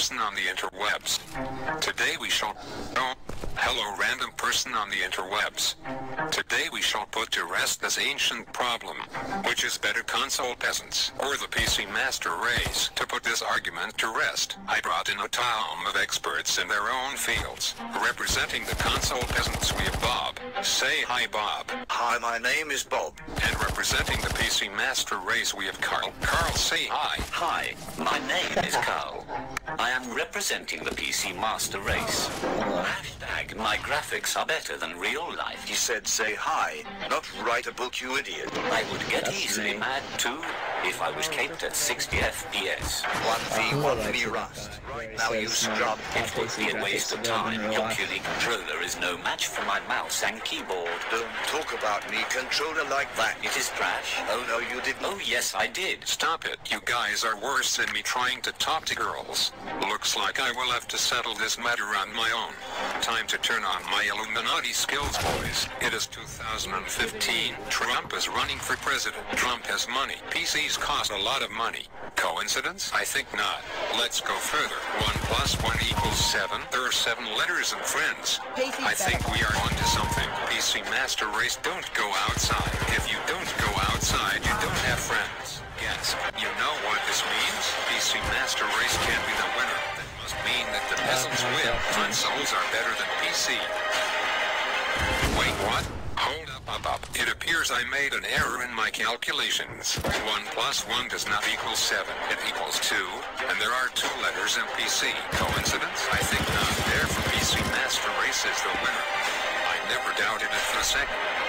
person on the interwebs. Today we shall... Oh, hello random person on the interwebs. Today we shall put to rest this ancient problem. Which is better console peasants or the PC master race? To put this argument to rest, I brought in a town of experts in their own fields. Representing the console peasants we have Bob. Say hi Bob. Hi, my name is Bob. And representing the PC master race we have Carl. Carl say hi. Hi, my name is Carl. I am representing the PC Master Race. Hashtag, my graphics are better than real life. He said say hi, not write a book, you idiot. I would get easily mad too if I was caped at 60 FPS. 1v1 me rust. Now you scrub. It would be a waste of time. Your puny controller is no match for my mouse and keyboard. Don't talk about me controller like that. It is trash. Oh no, you didn't. Oh yes, I did. Stop it. You guys are worse than me trying to talk to girls. Looks like I will have to settle this matter on my own. Time to turn on my Illuminati skills, boys. It is 2015. Trump is running for president. Trump has money. PCs cost a lot of money. Coincidence? I think not. Let's go further. 1 plus 1 equals 7. There are 7 letters and friends. I think we are onto something. PC Master Race don't go outside. If you don't go outside, you don't have friends. Yes, you know what this means? PC Master Race can't be the that the peasants win. Consoles are better than PC. Wait, what? Hold up, up, up. It appears I made an error in my calculations. 1 plus 1 does not equal 7. It equals 2, and there are two letters in PC. Coincidence? I think not. Therefore, PC Master Race is the winner. I never doubted it for a second.